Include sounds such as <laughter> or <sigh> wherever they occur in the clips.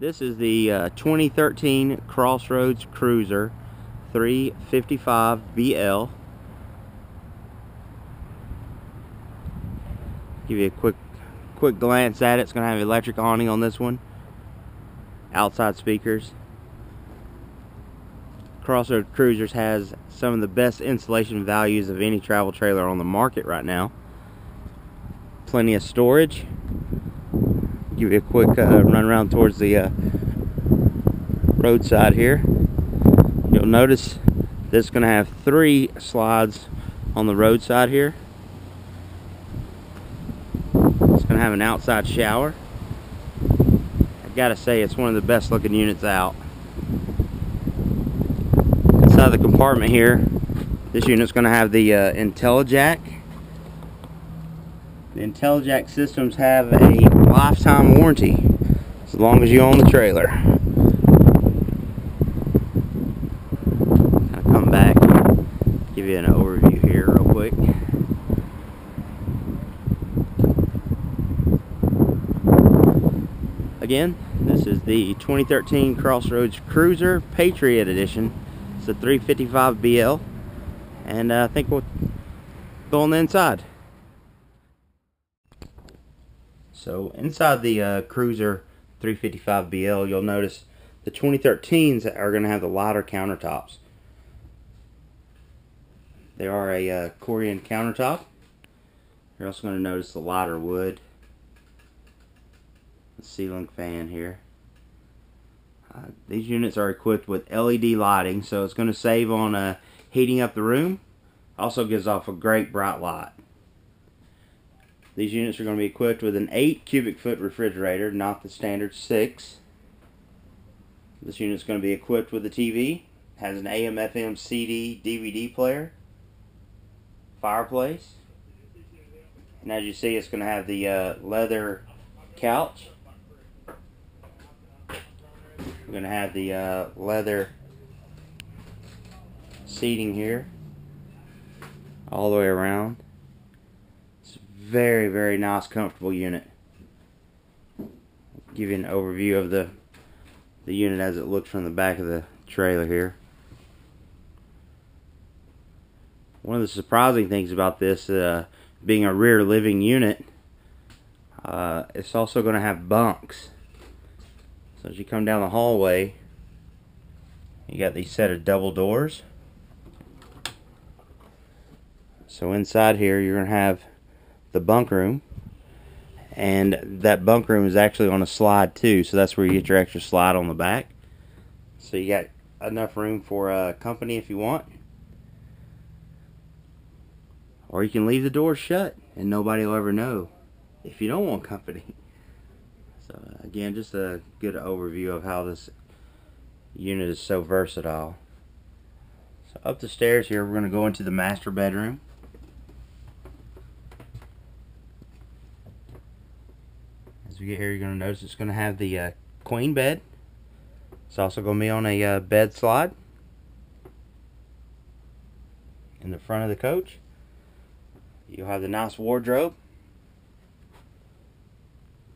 This is the uh, 2013 Crossroads Cruiser 355BL. Give you a quick quick glance at it. It's going to have electric awning on this one. Outside speakers. Crossroads Cruisers has some of the best insulation values of any travel trailer on the market right now. Plenty of storage give you a quick uh, run around towards the uh, roadside here. You'll notice this is going to have three slides on the roadside here. It's going to have an outside shower. I gotta say it's one of the best looking units out. Inside the compartment here, this unit's going to have the uh, IntelliJack the IntelliJack systems have a lifetime warranty as long as you own the trailer. I'll come back, give you an overview here real quick. Again, this is the 2013 Crossroads Cruiser Patriot Edition. It's a 355BL and uh, I think we'll go on the inside. So inside the uh, Cruiser 355BL, you'll notice the 2013s are going to have the lighter countertops. They are a uh, Corian countertop. You're also going to notice the lighter wood. The ceiling fan here. Uh, these units are equipped with LED lighting, so it's going to save on uh, heating up the room. Also gives off a great bright light. These units are going to be equipped with an 8 cubic foot refrigerator, not the standard 6. This unit is going to be equipped with a TV, has an AM, FM, CD, DVD player, fireplace, and as you see it's going to have the uh, leather couch. We're going to have the uh, leather seating here all the way around very, very nice, comfortable unit. Give you an overview of the the unit as it looks from the back of the trailer here. One of the surprising things about this, uh, being a rear living unit, uh, it's also going to have bunks. So as you come down the hallway, you got these set of double doors. So inside here, you're going to have the bunk room. And that bunk room is actually on a slide too so that's where you get your extra slide on the back. So you got enough room for a company if you want. Or you can leave the door shut and nobody will ever know if you don't want company. <laughs> So again just a good overview of how this unit is so versatile. So up the stairs here we're going to go into the master bedroom we get here, you're going to notice it's going to have the uh, queen bed. It's also going to be on a uh, bed slide in the front of the coach. You'll have the nice wardrobe.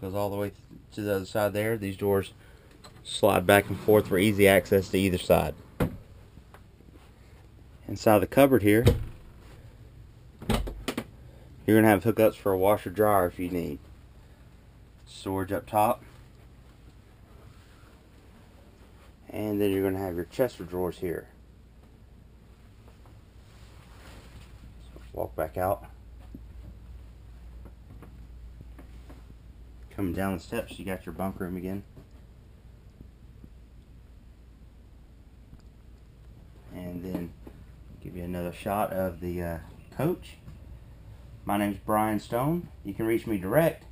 Goes all the way to the other side there. These doors slide back and forth for easy access to either side. Inside the cupboard here, you're going to have hookups for a washer dryer if you need storage up top. And then you're going to have your chest of drawers here. So walk back out. Coming down the steps, you got your bunk room again. And then give you another shot of the uh, coach. My name is Brian Stone. You can reach me direct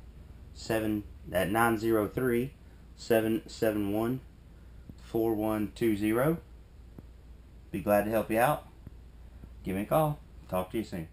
7 at 903 771 4120. Be glad to help you out. Give me a call. Talk to you soon.